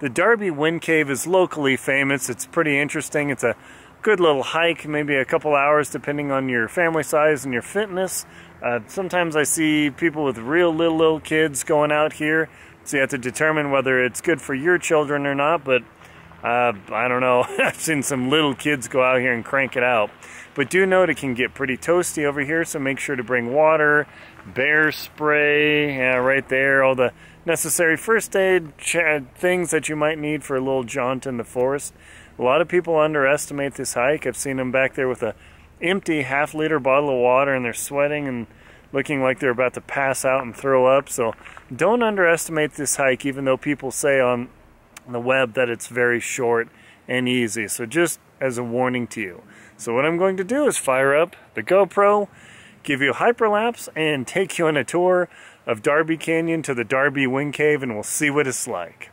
The Darby Wind Cave is locally famous. It's pretty interesting. It's a good little hike, maybe a couple hours depending on your family size and your fitness. Uh, sometimes I see people with real little, little kids going out here. So you have to determine whether it's good for your children or not, but uh, I don't know. I've seen some little kids go out here and crank it out. But do note it can get pretty toasty over here, so make sure to bring water, bear spray, yeah, right there, all the necessary first aid uh, things that you might need for a little jaunt in the forest. A lot of people underestimate this hike. I've seen them back there with a empty half liter bottle of water and they're sweating and looking like they're about to pass out and throw up. So don't underestimate this hike, even though people say on the web that it's very short and easy. So just as a warning to you. So what I'm going to do is fire up the GoPro, give you hyperlapse, and take you on a tour of Darby Canyon to the Darby Wind Cave, and we'll see what it's like.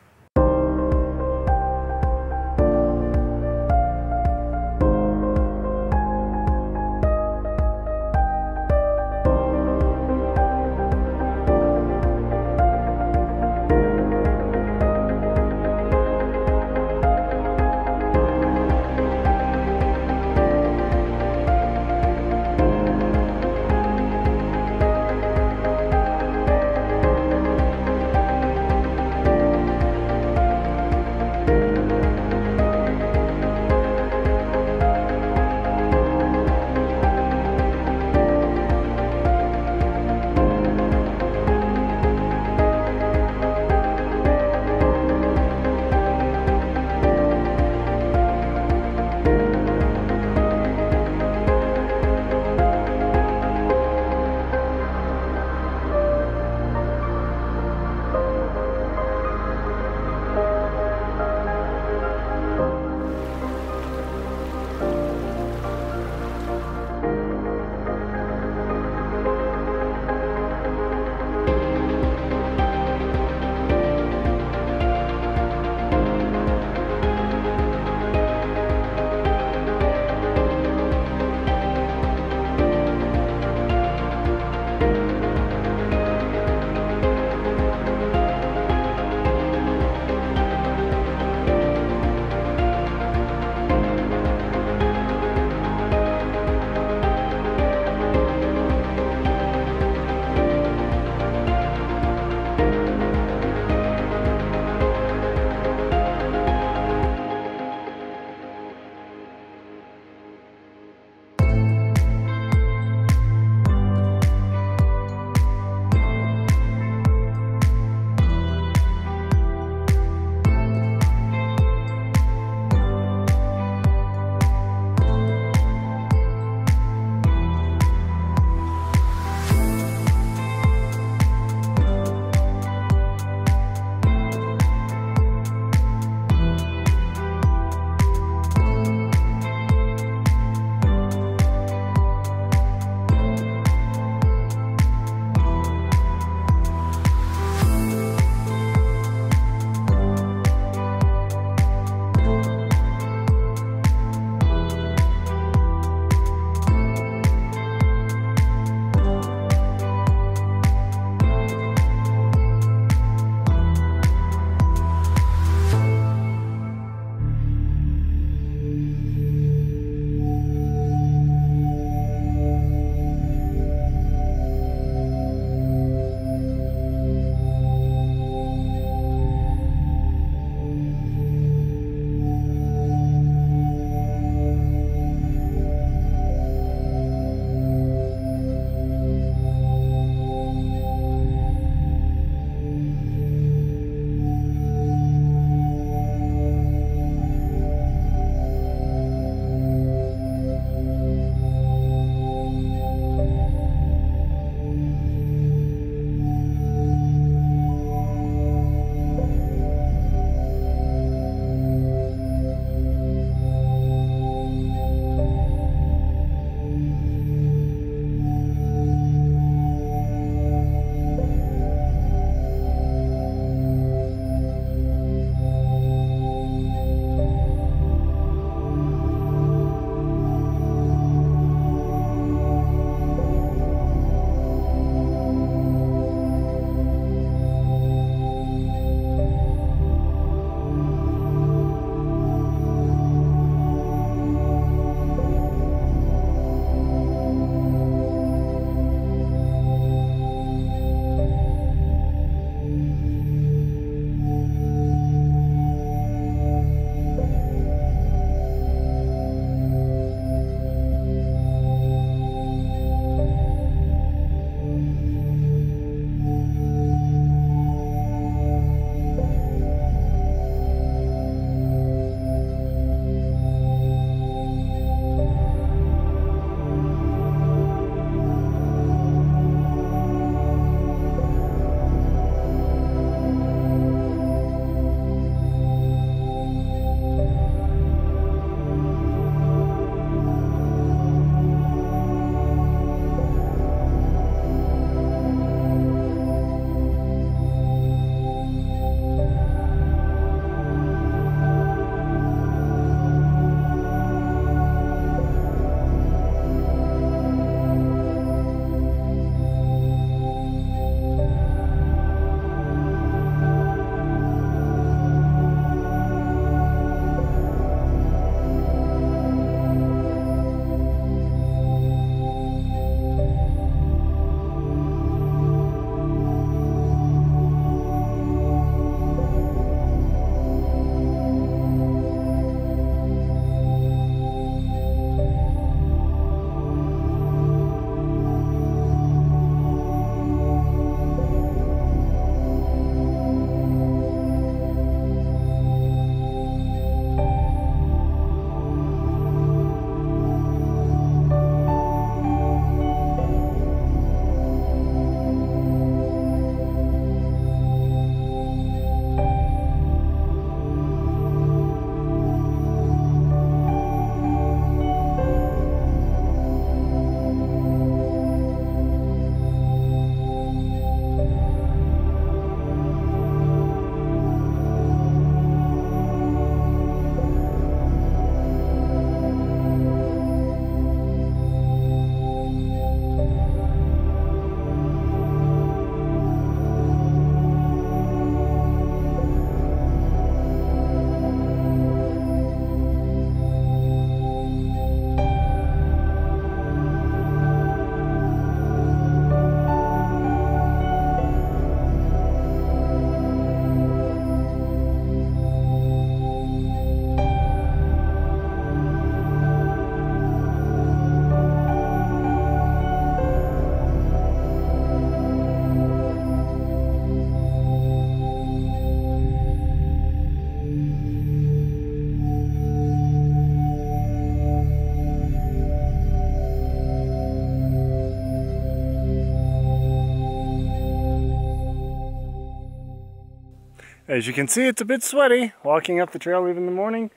As you can see, it's a bit sweaty walking up the trail even in the morning.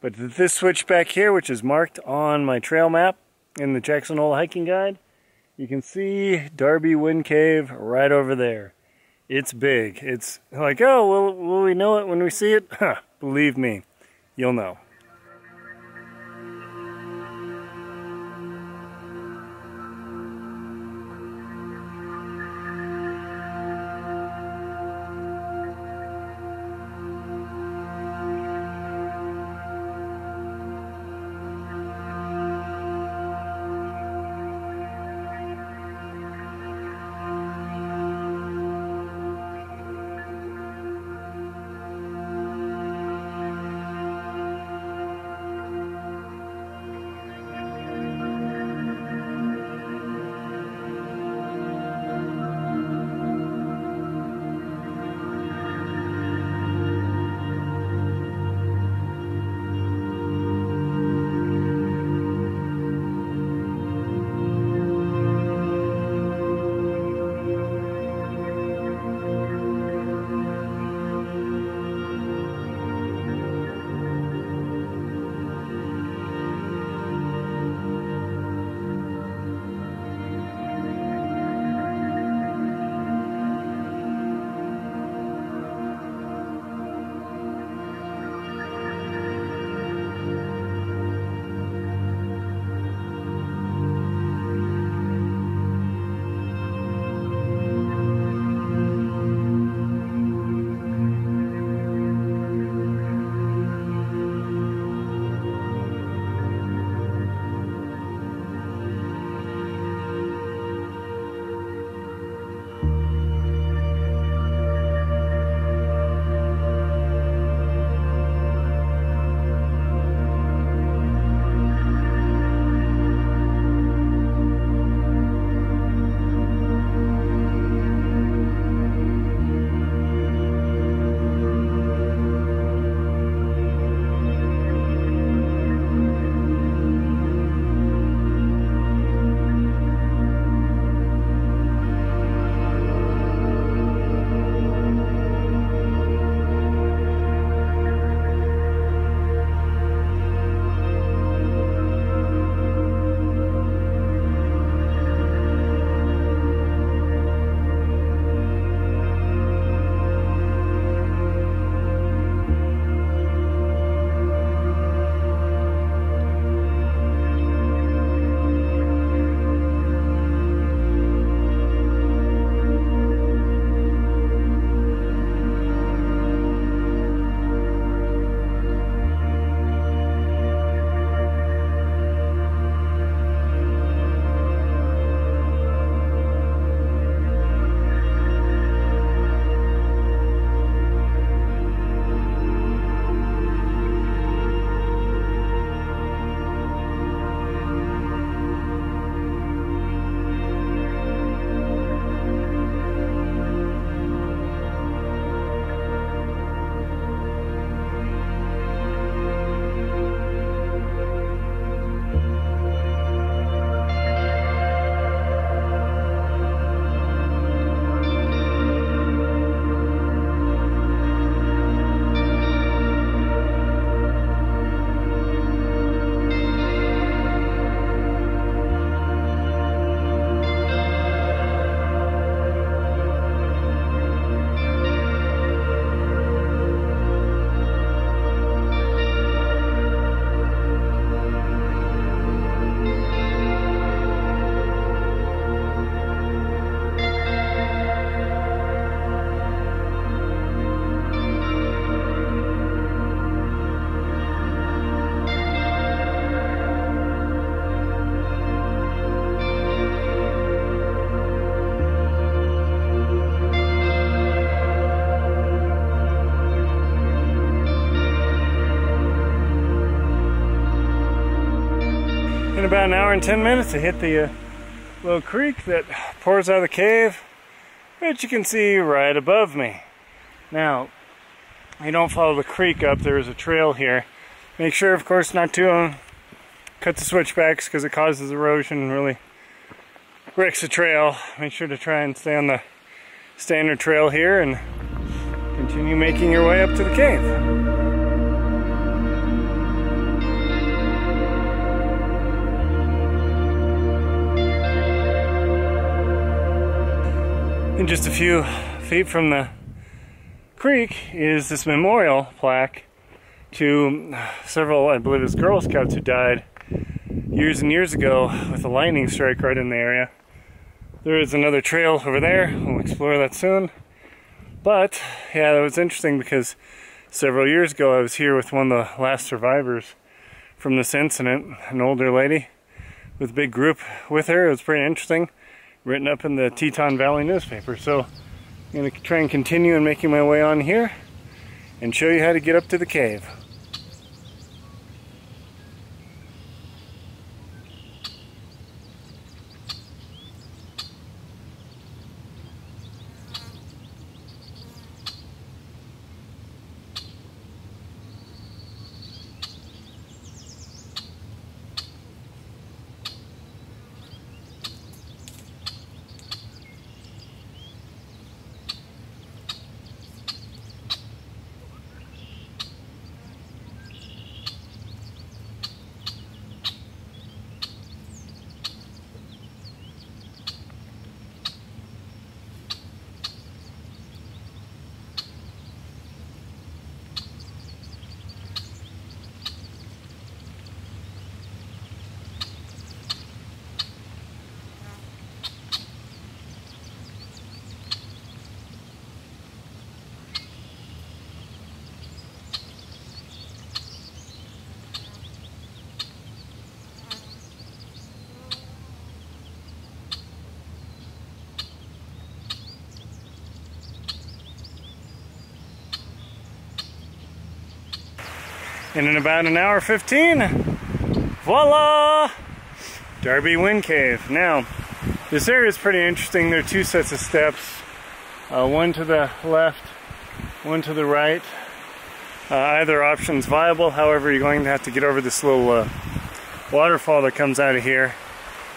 But this switchback here, which is marked on my trail map in the Jackson Hole hiking guide, you can see Darby Wind Cave right over there. It's big. It's like, oh, will, will we know it when we see it? Believe me, you'll know. About an hour and 10 minutes to hit the uh, little creek that pours out of the cave, which you can see right above me. Now, you don't follow the creek up, there is a trail here. Make sure, of course, not to uh, cut the switchbacks because it causes erosion and really wrecks the trail. Make sure to try and stay on the standard trail here and continue making your way up to the cave. And just a few feet from the creek is this memorial plaque to several, I believe it's Girl Scouts who died years and years ago with a lightning strike right in the area. There is another trail over there. We'll explore that soon. But yeah, that was interesting because several years ago I was here with one of the last survivors from this incident, an older lady with a big group with her. It was pretty interesting, written up in the Teton Valley newspaper. So I'm going to try and continue and making my way on here and show you how to get up to the cave. And in about an hour 15, voila! Darby Wind Cave. Now, this area is pretty interesting. There are two sets of steps, uh, one to the left, one to the right. Uh, either option is viable, however, you're going to have to get over this little uh, waterfall that comes out of here.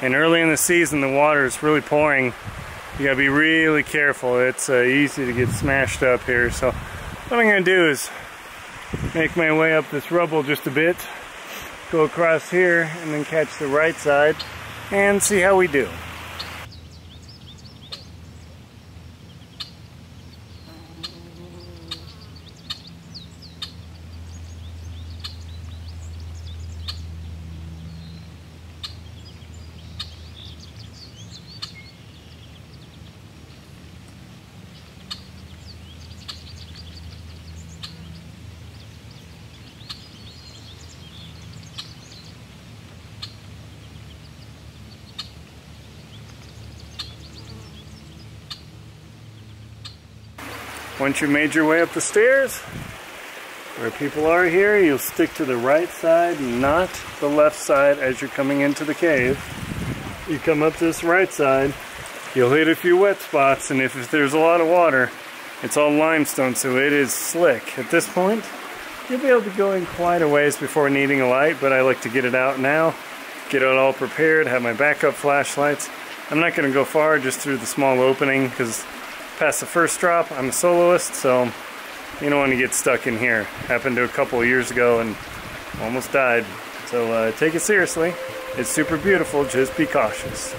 And early in the season, the water is really pouring. You gotta be really careful. It's uh, easy to get smashed up here. So, what I'm gonna do is make my way up this rubble just a bit, go across here, and then catch the right side, and see how we do. Once you made your way up the stairs, where people are here, you'll stick to the right side, not the left side as you're coming into the cave. You come up this right side, you'll hit a few wet spots, and if, if there's a lot of water, it's all limestone, so it is slick. At this point, you'll be able to go in quite a ways before needing a light, but I like to get it out now, get it all prepared, have my backup flashlights. I'm not going to go far, just through the small opening, because past the first drop. I'm a soloist, so you don't want to get stuck in here. Happened to a couple years ago and almost died. So uh, take it seriously. It's super beautiful, just be cautious.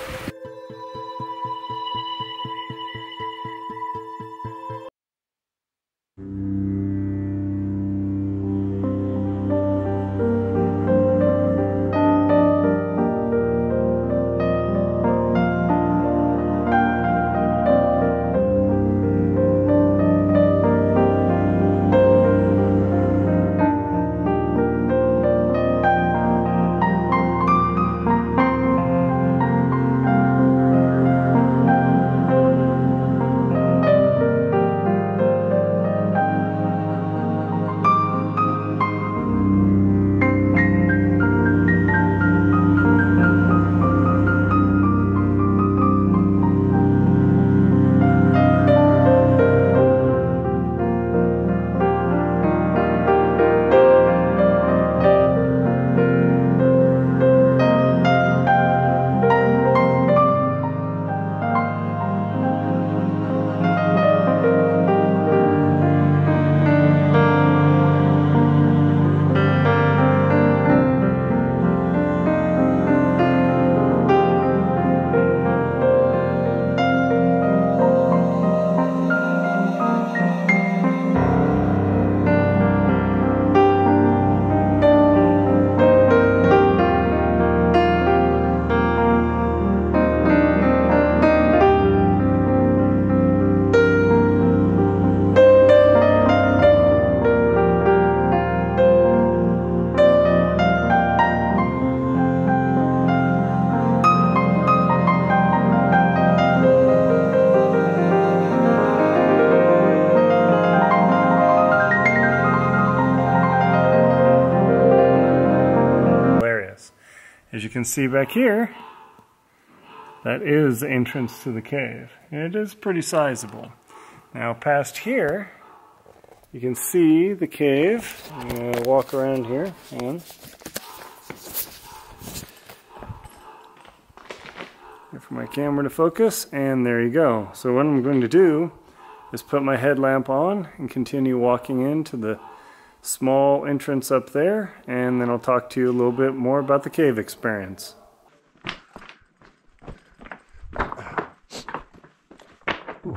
Can see back here, that is the entrance to the cave. And it is pretty sizable. Now past here, you can see the cave. I'm to walk around here. Hang for my camera to focus, and there you go. So what I'm going to do is put my headlamp on and continue walking into the small entrance up there, and then I'll talk to you a little bit more about the cave experience. Ooh,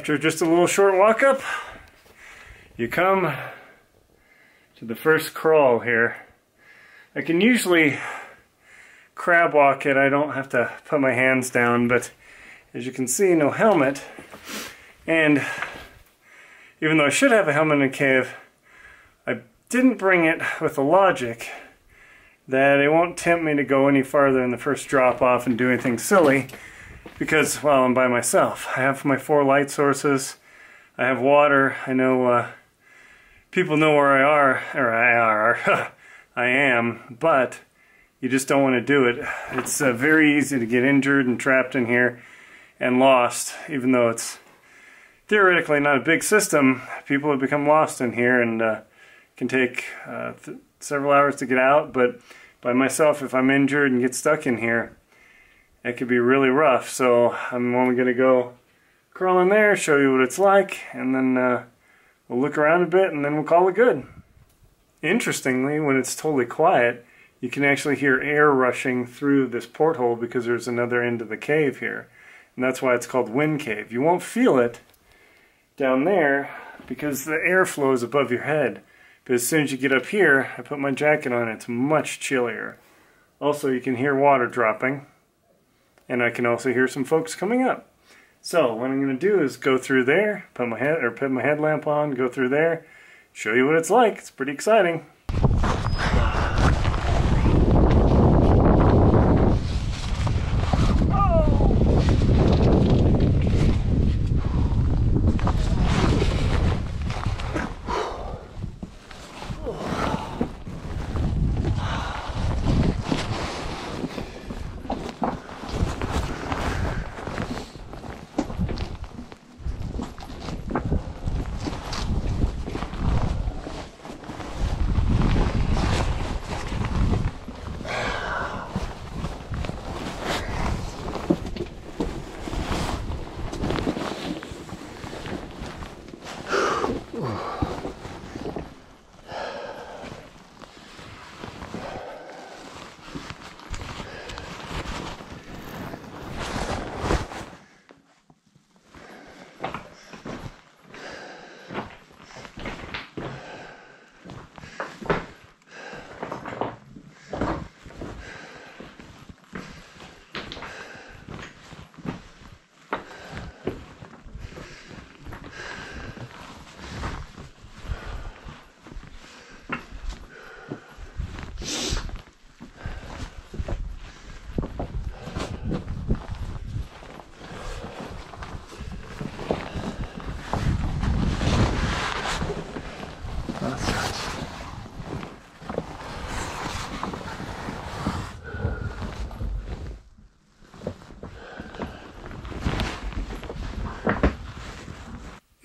After just a little short walk up, you come to the first crawl here. I can usually crab walk it, I don't have to put my hands down, but as you can see, no helmet. And even though I should have a helmet in a cave, I didn't bring it with the logic that it won't tempt me to go any farther in the first drop off and do anything silly because, well, I'm by myself. I have my four light sources. I have water. I know uh, people know where I are, or I are, I am, but you just don't want to do it. It's uh, very easy to get injured and trapped in here and lost, even though it's theoretically not a big system. People have become lost in here and uh, can take uh, several hours to get out, but by myself, if I'm injured and get stuck in here, it could be really rough. So I'm only going to go crawl in there, show you what it's like, and then uh, we'll look around a bit and then we'll call it good. Interestingly, when it's totally quiet, you can actually hear air rushing through this porthole because there's another end of the cave here. And that's why it's called wind cave. You won't feel it down there because the air flows above your head. But as soon as you get up here, I put my jacket on, it's much chillier. Also, you can hear water dropping and I can also hear some folks coming up. So what I'm going to do is go through there, put my head or put my headlamp on, go through there, show you what it's like. It's pretty exciting.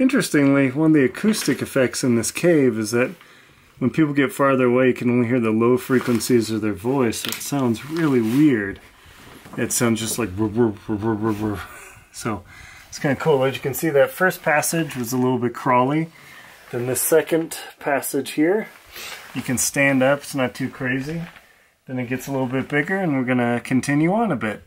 Interestingly, one of the acoustic effects in this cave is that when people get farther away, you can only hear the low frequencies of their voice. It sounds really weird. It sounds just like so it's kind of cool. As you can see, that first passage was a little bit crawly. Then the second passage here, you can stand up. It's not too crazy. Then it gets a little bit bigger, and we're going to continue on a bit.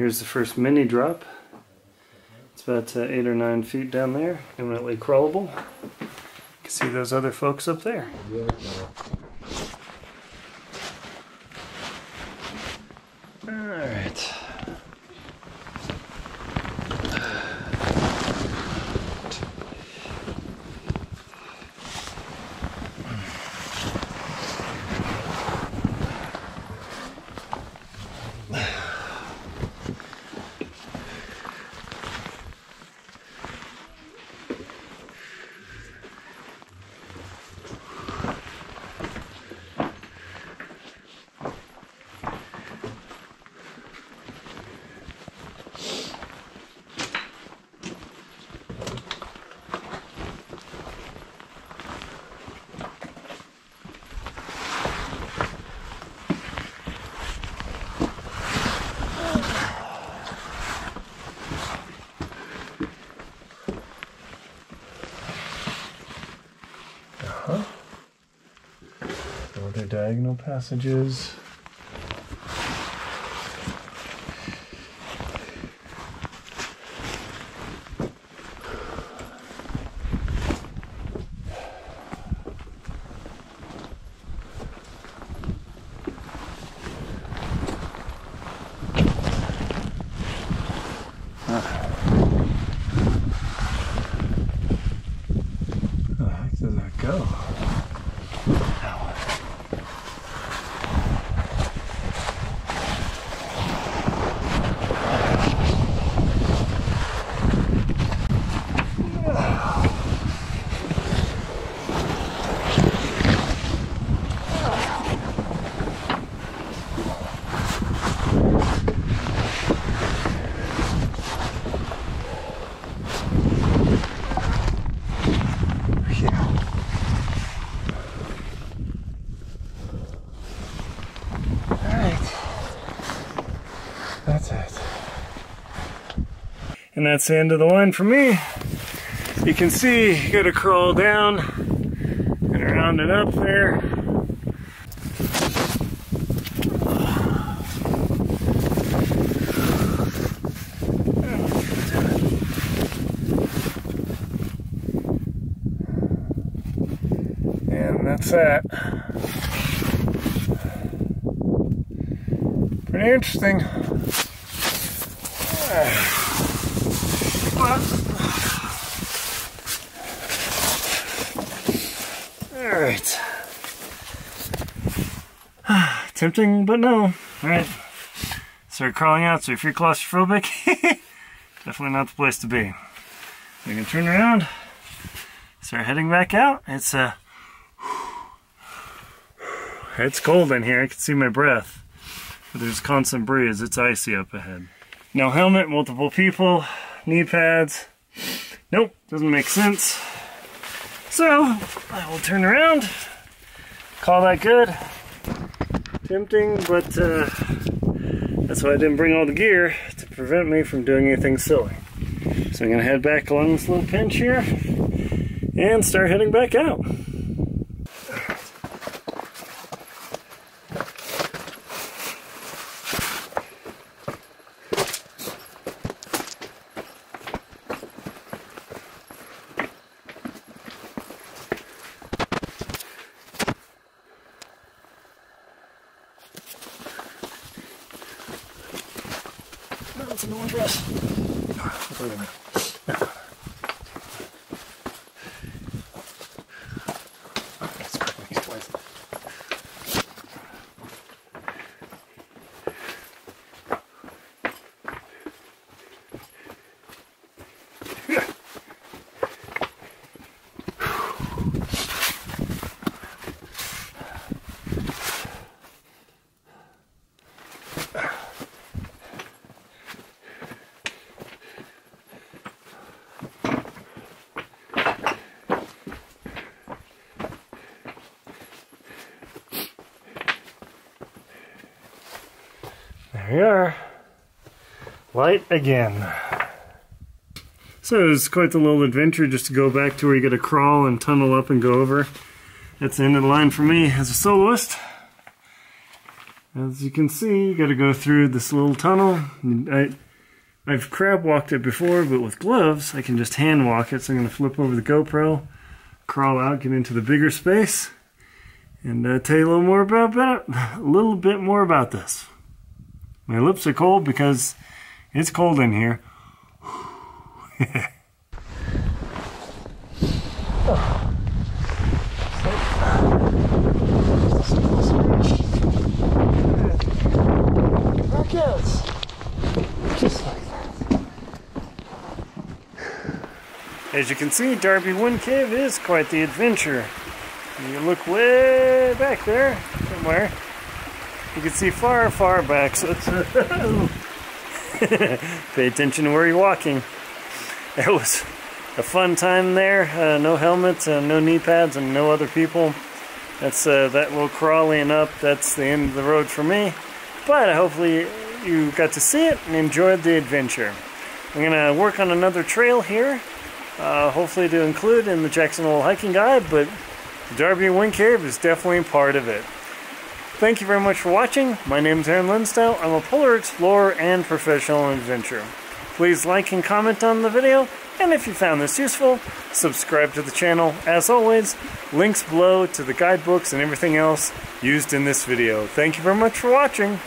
Here's the first mini drop. It's about uh, eight or nine feet down there, eminently crawlable. You can see those other folks up there. Diagonal passages. And that's the end of the line for me. You can see, you gotta crawl down and around it up there. And that's that. Pretty interesting. Ah. Alright. Tempting, but no. Alright. Start crawling out, so if you're claustrophobic, definitely not the place to be. We can turn around, start heading back out. It's uh, it's cold in here. I can see my breath. But there's constant breeze. It's icy up ahead. No helmet, multiple people, knee pads. Nope, doesn't make sense. So, I will turn around, call that good. Tempting, but uh, that's why I didn't bring all the gear to prevent me from doing anything silly. So I'm gonna head back along this little pinch here and start heading back out. one for us. Wait a minute. We are. Light again. So it was quite the little adventure just to go back to where you got to crawl and tunnel up and go over. That's the end of the line for me as a soloist. As you can see, you got to go through this little tunnel. I, I've crab walked it before, but with gloves, I can just hand walk it. So I'm going to flip over the GoPro, crawl out, get into the bigger space, and uh, tell you a little more about, about a little bit more about this. My lips are cold because it's cold in here. As you can see, Darby Wind Cave is quite the adventure. You look way back there, somewhere. You can see far, far back, so. Pay attention to where you're walking. It was a fun time there. Uh, no helmets, uh, no knee pads, and no other people. That's uh, that little crawling up. That's the end of the road for me. But hopefully you got to see it and enjoyed the adventure. I'm to work on another trail here uh, hopefully to include in the Jackson Hole hiking guide, but Darby Wind Cave is definitely part of it. Thank you very much for watching. My name is Aaron Linsdau. I'm a polar explorer and professional adventurer. Please like and comment on the video, and if you found this useful, subscribe to the channel. As always, links below to the guidebooks and everything else used in this video. Thank you very much for watching.